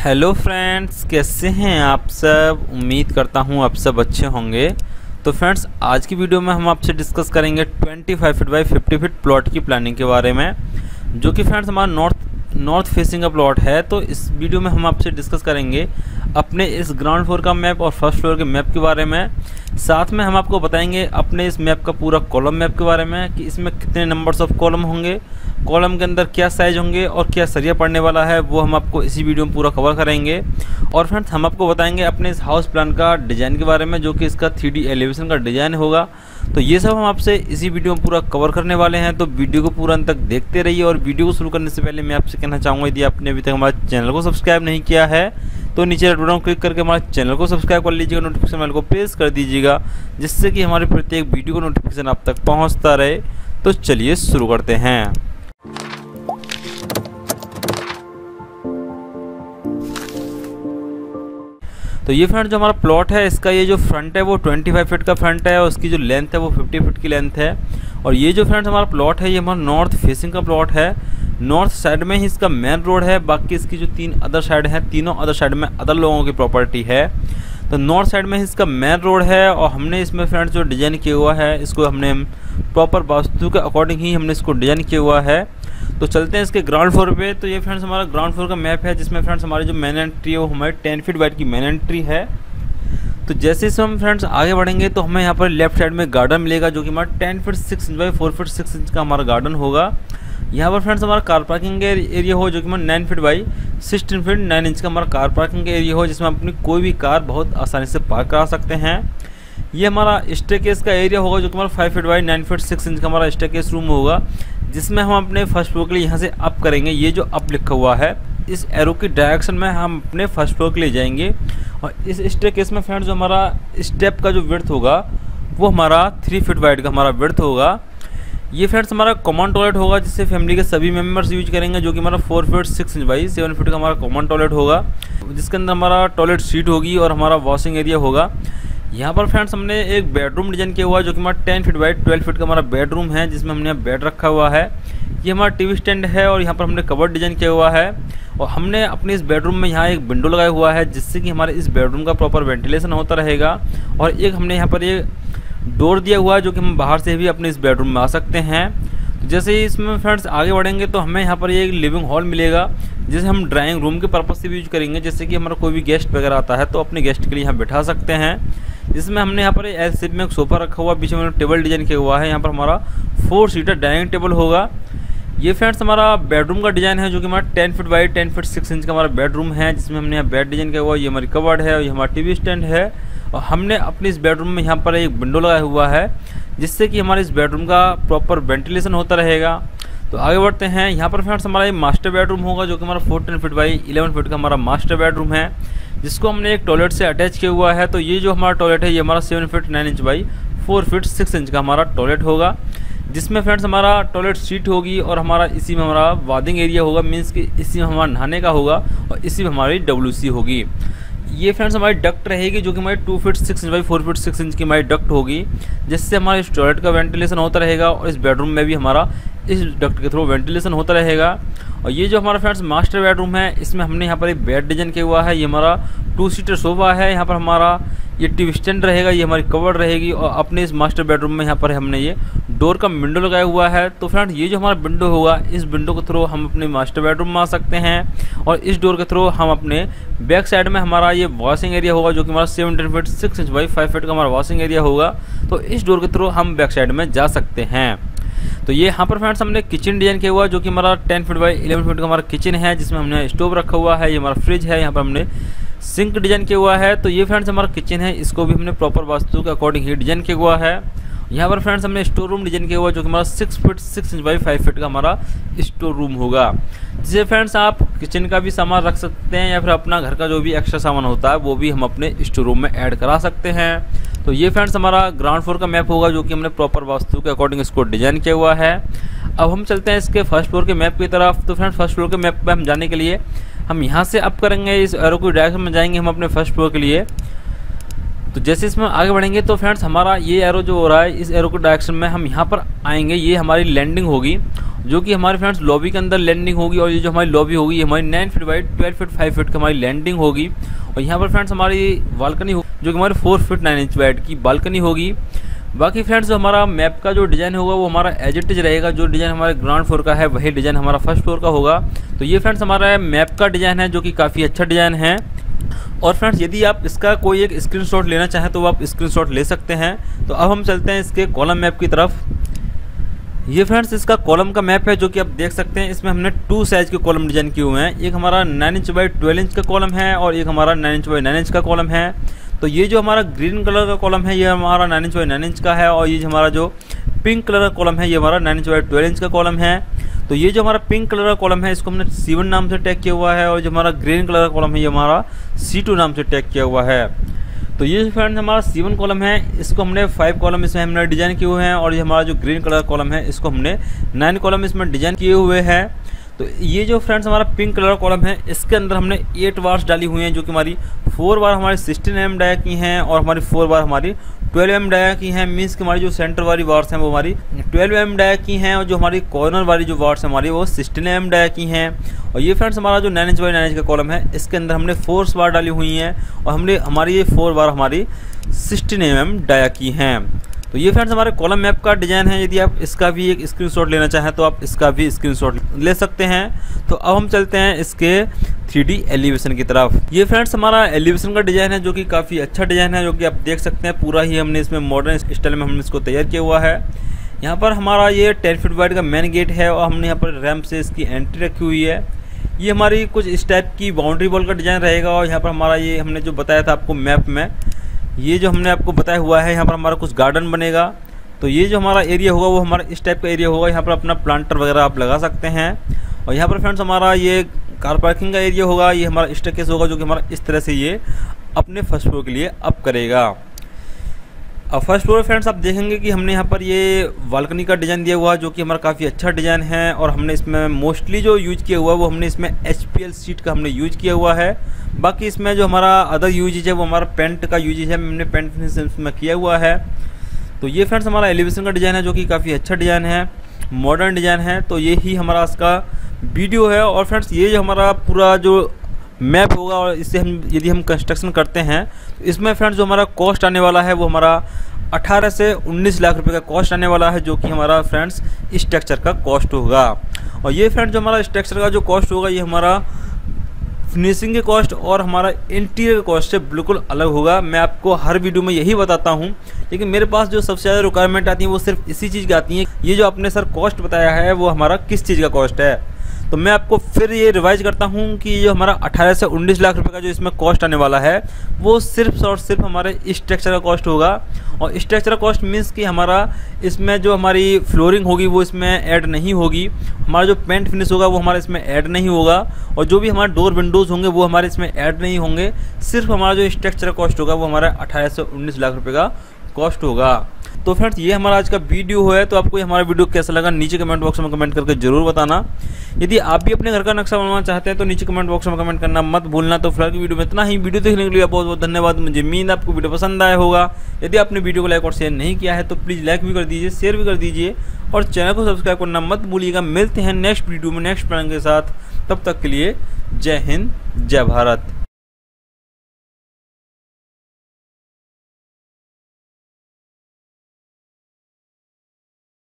Hello friends, कैसे हैं आप सब? उम्मीद करता हूँ आप सब अच्छे होंगे। तो फ्रेंड्स, आज की वीडियो में हम आपसे डिस्कस करेंगे 25 फीट बाई 50 फीट प्लॉट की प्लानिंग के बारे में, जो कि फ्रेंड्स हमारा नॉर्थ नॉर्थ फेसिंग का प्लॉट है। तो इस वीडियो में हम आपसे डिस्कस करेंगे अपने इस ग्राउंड फ्लोर का मैप और फ़र्स्ट फ्लोर के मैप के बारे में। साथ में हम आपको बताएँगे अपने इस मैप का पूरा कॉलम मैप के बारे में कि इसमें कितने नंबर्स ऑफ़ कॉलम होंगे कॉलम के अंदर क्या साइज़ होंगे और क्या सरिया पड़ने वाला है, वो हम आपको इसी वीडियो में पूरा कवर करेंगे। और फ्रेंड्स हम आपको बताएँगे अपने इस हाउस प्लान का डिज़ाइन के बारे में, जो कि इसका थ्री एलिवेशन का डिज़ाइन होगा। तो ये सब हम आपसे इसी वीडियो में पूरा कवर करने वाले हैं। तो वीडियो को पूरा अंत तक देखते रहिए और वीडियो को शुरू करने से पहले मैं आपसे कहना चाहूँगा, यदि आपने अभी तक हमारे चैनल को सब्सक्राइब नहीं किया है तो नीचे बटन क्लिक करके हमारे चैनल को सब्सक्राइब कर लीजिएगा। नोटिफिकेशन बेल को प्रेस कर दीजिएगा, जिससे कि हमारे प्रत्येक वीडियो को नोटिफिकेशन आप तक पहुँचता रहे। तो चलिए शुरू करते हैं। तो ये फ्रंट जो हमारा प्लॉट है, इसका ये जो फ्रंट है, वो 25 फीट का फ्रंट है और उसकी जो लेंथ है, वो 50 फीट की लेंथ है। और ये जो फ्रंट हमारा प्लॉट है, ये हमारा नॉर्थ फेसिंग का प्लॉट है। नॉर्थ साइड में ही इसका मेन रोड है, बाकी इसकी जो तीन अदर साइड है, तीनों अदर साइड में अदर लोगों की प्रॉपर्टी है। तो नॉर्थ साइड में इसका मेन रोड है और हमने इसमें फ्रेंड्स जो डिज़ाइन किया हुआ है, इसको हमने प्रॉपर वास्तु के अकॉर्डिंग ही हमने इसको डिज़ाइन किया हुआ है। तो चलते हैं इसके ग्राउंड फ्लोर पे। तो ये फ्रेंड्स हमारा ग्राउंड फ्लोर का मैप है, जिसमें फ्रेंड्स हमारी जो मेन एंट्री है, वो हमारी टेन फीट वाइड की मेन एंट्री है। तो जैसे जैसे हम फ्रेंड्स आगे बढ़ेंगे तो हमें यहाँ पर लेफ़्ट साइड में गार्डन मिलेगा, जो कि हमारा ten feet six inch by four feet six inch का हमारा गार्डन होगा। यहाँ पर फ्रेंड्स हमारा कार पार्किंग एरिया हो, जो कि हमारा nine feet by sixteen feet nine inch का हमारा कार पार्किंग एरिया हो, जिसमें अपनी कोई भी कार बहुत आसानी से पार्क करा सकते हैं। ये हमारा स्टेकेस का एरिया होगा, जो कि हमारा five feet by nine feet six inch का हमारा स्टेकेस रूम होगा, जिसमें हम अपने फ़र्स्ट फ्लोर के लिए यहाँ से अप करेंगे। ये जो अप लिखा हुआ है, इस एरो की डायरेक्शन में हम अपने फ़र्स्ट फ्लोर के लिए जाएँगे। और इस स्टेकेस में फ्रेंड्स जो हमारा स्टेप का जो वर्थ होगा, वो हमारा थ्री फीट वाइड का हमारा वर्थ होगा। ये फ्रेंड्स हमारा कॉमन टॉयलेट होगा, जिससे फैमिली के सभी मेंबर्स यूज़ करेंगे, जो कि हमारा four feet six inch by seven feet का हमारा कॉमन टॉयलेट होगा, जिसके अंदर हमारा टॉयलेट सीट होगी और हमारा वॉशिंग एरिया होगा। यहाँ पर फ्रेंड्स हमने एक बेडरूम डिज़ाइन किया हुआ जो कि हमारा ten feet by twelve feet का हमारा बेडरूम है, जिसमें हमने बेड रखा हुआ है। ये हमारा टीवी स्टैंड है और यहाँ पर हमने कवर डिज़ाइन किया हुआ है। और हमने अपने इस बेडरूम में यहाँ एक विंडो लगाया हुआ है, जिससे कि हमारे इस बेडरूम का प्रॉपर वेंटिलेशन होता रहेगा। और एक हमने यहाँ पर ये डोर दिया हुआ है जो कि हम बाहर से भी अपने इस बेडरूम में आ सकते हैं। तो जैसे ही इसमें फ्रेंड्स आगे बढ़ेंगे तो हमें यहाँ पर ये एक लिविंग हॉल मिलेगा, जिसे हम ड्राइंग रूम के पर्पज़ से भी यूज़ करेंगे। जैसे कि हमारा कोई भी गेस्ट वगैरह आता है तो अपने गेस्ट के लिए यहाँ बैठा सकते हैं। जिसमें हमने यहाँ पर एल शेप में एक सोफ़ा रखा हुआ, बीच में टेबल डिज़ाइन किया हुआ है। यहाँ पर हमारा फोर सीटर डाइनिंग टेबल होगा। ये फ्रेंड्स हमारा बेडरूम का डिज़ाइन है, जो कि हमारा ten feet by ten feet six inch का हमारा बेडरूम है, जिसमें हमने यहाँ बेड डिज़ाइन किया हुआ, ये हमारी कवर्ड है ये हमारा टीवी स्टैंड है। और हमने अपने इस बेडरूम में यहाँ पर एक विंडो लगाया हुआ है, जिससे कि हमारे इस बेडरूम का प्रॉपर वेंटिलेशन होता रहेगा। तो आगे बढ़ते हैं। यहाँ पर फ्रेंड्स हमारा ये मास्टर बेडरूम होगा, जो कि हमारा fourteen feet by eleven feet का हमारा मास्टर बेडरूम है, जिसको हमने एक टॉयलेट से अटैच किया हुआ है। तो ये जो हमारा टॉयलेट है, ये हमारा seven feet nine inch by four feet six inch का हमारा टॉयलेट होगा, जिसमें फ्रेंड्स हमारा टॉयलेट सीट होगी और हमारा इसी में हमारा वादिंग एरिया होगा मीन्स कि इसी में हमारा नहाने का होगा और इसी में हमारी डब्ल्यूसी होगी। ये फ्रेंड्स हमारी डक्ट रहेगी जो कि हमारी two feet six inch by four feet six inch की हमारी डक्ट होगी, जिससे हमारे टॉयलेट का वेंटिलेशन होता रहेगा और इस बेडरूम में भी हमारा इस डक्ट के थ्रू वेंटिलेशन होता रहेगा। और ये जो हमारा फ्रेंड्स मास्टर बेडरूम है, इसमें हमने यहाँ पर एक बेड डिज़ाइन किया हुआ है। ये हमारा टू सीटर सोफा है। यहाँ पर हमारा ये टीवी स्टैंड रहेगा, ये हमारी कवर रहेगी और अपने इस मास्टर बेडरूम में यहाँ पर हमने ये डोर का विंडो लगाया हुआ है। तो फ्रेंड्स, ये जो हमारा विंडो होगा, इस विंडो के थ्रू हम अपने मास्टर बेडरूम में आ सकते हैं और इस डोर के थ्रू हम अपने बैक साइड में हमारा ये वॉशिंग एरिया होगा, जो कि हमारा seventeen feet six inch by five feet का हमारा वॉशिंग एरिया होगा। तो इस डोर के थ्रू हम बैक साइड में जा सकते हैं। तो ये यहाँ पर फ्रेंड्स हमने किचन डिज़ाइन किया हुआ जो कि हमारा ten feet by eleven feet का हमारा किचन है, जिसमें हमने स्टोव रखा हुआ है, ये हमारा फ्रिज है, यहाँ पर हमने सिंक डिज़ाइन किया हुआ है। तो ये फ्रेंड्स हमारा किचन है, इसको भी हमने प्रॉपर वास्तु के अकॉर्डिंग ही डिज़ाइन किया हुआ है। यहाँ पर फ्रेंड्स हमने स्टोर रूम डिज़ाइन किया हुआ, जो कि हमारा six feet six inch by five feet का हमारा स्टोर रूम होगा। जिसे फ्रेंड्स आप किचन का भी सामान रख सकते हैं, या फिर अपना घर का जो भी एक्स्ट्रा सामान होता है, वो भी हम अपने स्टोर रूम में ऐड करा सकते हैं। तो ये फ्रेंड्स हमारा ग्राउंड फ्लोर का मैप होगा, जो कि हमने प्रॉपर वास्तु के अकॉर्डिंग इसको डिज़ाइन किया हुआ है। अब हम चलते हैं इसके फ़र्स्ट फ्लोर के मैप की तरफ़। तो फ्रेंड्स फ़र्स्ट फ्लोर के मैप पर हम जाने के लिए, हम यहाँ से अप करेंगे। इस एरो की डायरेक्शन में जाएँगे हम अपने फ़र्स्ट फ्लोर के लिए। तो जैसे इसमें आगे बढ़ेंगे तो फ्रेंड्स हमारा ये एरो जो हो रहा है, इस एरो के डायरेक्शन में हम यहाँ पर आएँगे। ये हमारी लैंडिंग होगी, जो कि हमारे फ्रेंड्स लॉबी के अंदर लैंडिंग होगी और ये जो हमारी लॉबी होगी, ये हमारी nine feet by twelve feet five feet की हमारी लैंडिंग होगी। और यहाँ पर फ्रेंड्स हमारी बालकनी हो, जो कि हमारी four feet nine inch wide की बालकनी होगी। बाकी फ्रेंड्स हमारा मैप का जो डिज़ाइन होगा, वो हमारा एज रहेगा। जो डिज़ाइन हमारे ग्राउंड फ्लोर का है, वही डिज़ाइन हमारा फ़र्स्ट फ्लोर का होगा। तो ये फ्रेंड्स हमारा मैप का डिज़ाइन है, जो कि काफ़ी अच्छा डिज़ाइन है। और फ्रेंड्स, यदि आप इसका कोई एक स्क्रीनशॉट लेना चाहें तो आप स्क्रीनशॉट ले सकते हैं। तो अब हम चलते हैं इसके कॉलम मैप की तरफ़। ये फ्रेंड्स, इसका कॉलम का मैप है, जो कि आप देख सकते हैं। इसमें हमने टू साइज़ के कॉलम डिज़ाइन किए हुए हैं। एक हमारा nine inch by twelve inch का कॉलम है, और एक हमारा nine inch by nine inch का कॉलम है। तो ये जो हमारा ग्रीन कलर का कॉलम है, ये हमारा nine inch by nine inch का है, और ये हमारा जो पिंक कलर का कॉलम है, ये हमारा nine inch by twelve inch का कॉलम है। तो ये जो हमारा पिंक कलर का कॉलम है, इसको हमने सी नाम से टैग किया हुआ है और जो हमारा ग्रीन कलर का कॉलम है, ये हमारा सी नाम से टैग किया हुआ है। तो ये फ्रेंड्स हमारा सी कॉलम है, इसको हमने फाइव कॉलम इसमें हमने डिज़ाइन किए हुए हैं और ये हमारा जो ग्रीन कलर का कॉलम है, इसको हमने नाइन कॉलम इसमें डिज़ाइन किए हुए हैं। तो ये जो फ्रेंड्स हमारा पिंक कलर कॉलम है, इसके अंदर हमने एट वार्स डाली हुई हैं, जो कि हमारी फोर बार हमारी सिक्सटीन एम डाया की हैं और हमारी फोर बार हमारी ट्वेल्व एम डाया की हैं मीन्स की हमारी जो सेंटर वाली वार्स हैं, वो हमारी ट्वेल्व एम डाया की हैं और जो हमारी कॉर्नर वाली जो वार्स हैं, हमारी वो सिक्सटीन एम डाया की हैं। और ये फ्रेंड्स हमारा जो nine inch by nine inch का कॉलम है, इसके अंदर हमने फोर्स बार डाली हुई हैं और हमने, हमारी ये फोर बार हमारी सिक्सटीन एम डाया की हैं। तो ये फ्रेंड्स हमारे कॉलम मैप का डिज़ाइन है। यदि आप इसका भी एक स्क्रीनशॉट लेना चाहें तो आप इसका भी स्क्रीनशॉट ले सकते हैं। तो अब हम चलते हैं इसके थ्री एलिवेशन की तरफ़। ये फ्रेंड्स हमारा एलिवेशन का डिज़ाइन है, जो कि काफ़ी अच्छा डिज़ाइन है, जो कि आप देख सकते हैं। पूरा ही हमने इसमें मॉडर्न स्टाइल में हमने इसको तैयार किया हुआ है। यहाँ पर हमारा ये टेन फीट वाइड का मेन गेट है, और हमने यहाँ पर रैम्प से इसकी एंट्री रखी हुई है। ये हमारी कुछ इस टाइप की बाउंड्री वॉल का डिज़ाइन रहेगा, और यहाँ पर हमारा ये हमने जो बताया था आपको मैप में ये जो हमने आपको बताया हुआ है, यहाँ पर हमारा कुछ गार्डन बनेगा। तो ये जो हमारा एरिया होगा, वो हमारा इस टाइप का एरिया होगा। यहाँ पर अपना प्लांटर वगैरह आप लगा सकते हैं। और यहाँ पर फ्रेंड्स हमारा ये कार पार्किंग का एरिया होगा। ये हमारा स्टेकेस होगा, जो कि हमारा इस तरह से ये अपने फ़र्स्ट फ्लोर के लिए अप करेगा। फ़र्स्ट फ्लोर फ्रेंड्स आप देखेंगे कि हमने यहाँ पर ये बालकनी का डिज़ाइन दिया हुआ है जो कि हमारा काफ़ी अच्छा डिज़ाइन है, और हमने इसमें मोस्टली जो यूज़ किया हुआ है, वो हमने इसमें HPL सीट का हमने यूज़ किया हुआ है। बाकी इसमें जो हमारा अदर यूज़ है, वो हमारा पेंट का यूज़ है, हमने पेंट इसमें किया हुआ है। तो ये फ्रेंड्स हमारा एलिवेशन का डिज़ाइन है, जो कि काफ़ी अच्छा डिज़ाइन है मॉडर्न डिज़ाइन है। तो ये ही हमारा इसका वीडियो है, और फ्रेंड्स ये जो हमारा पूरा जो मैप होगा और इससे हम, यदि हम कंस्ट्रक्शन करते हैं तो इसमें फ्रेंड्स जो हमारा कॉस्ट आने वाला है, वो हमारा 18 से 19 लाख रुपए का कॉस्ट आने वाला है, जो कि हमारा फ्रेंड्स स्ट्रक्चर का कॉस्ट होगा। और ये फ्रेंड्स जो हमारा स्ट्रक्चर का जो कॉस्ट होगा, ये हमारा फिनिशिंग के कॉस्ट और हमारा इंटीरियर कॉस्ट से बिल्कुल अलग होगा। मैं आपको हर वीडियो में यही बताता हूँ, लेकिन मेरे पास जो सबसे ज़्यादा रिक्वायरमेंट आती है, वो सिर्फ़ इसी चीज़ की आती है। ये जो आपने सर कॉस्ट बताया है, वो हमारा किस चीज़ का कॉस्ट है? तो मैं आपको फिर ये रिवाइज करता हूँ कि जो हमारा 18 से 19 लाख रुपए का जो इसमें कॉस्ट आने वाला है, वो सिर्फ़ और सिर्फ़ हमारे स्ट्रक्चर का कॉस्ट होगा। और स्ट्रक्चर कॉस्ट मीन्स कि हमारा इसमें जो हमारी फ्लोरिंग होगी, वो इसमें ऐड नहीं होगी। हमारा जो पेंट फिनिश होगा, वो हमारा इसमें ऐड नहीं होगा। और जो भी हमारे डोर विंडोज़ होंगे, वो हमारे इसमें ऐड नहीं होंगे। सिर्फ़ हमारा जो स्ट्रक्चर कॉस्ट होगा, वो हमारा अठारह से उन्नीस लाख रुपये का कॉस्ट होगा। तो फ्रेंड्स, ये हमारा आज का वीडियो है तो आपको हमारा वीडियो कैसा लगा, नीचे कमेंट बॉक्स में कमेंट करके ज़रूर बताना। यदि आप भी अपने घर का नक्शा बनवाना चाहते हैं तो नीचे कमेंट बॉक्स में कमेंट करना मत भूलना। तो फ़िलहाल की वीडियो में इतना ही। वीडियो देखने के लिए बहुत बहुत धन्यवाद। मुझे उम्मीद आपको वीडियो पसंद आया होगा। यदि आपने वीडियो को लाइक और शेयर नहीं किया है तो प्लीज़ लाइक भी कर दीजिए शेयर भी कर दीजिए, और चैनल को सब्सक्राइब करना मत भूलिएगा। मिलते हैं नेक्स्ट वीडियो में नेक्स्ट प्लान के साथ। तब तक के लिए जय हिंद, जय भारत।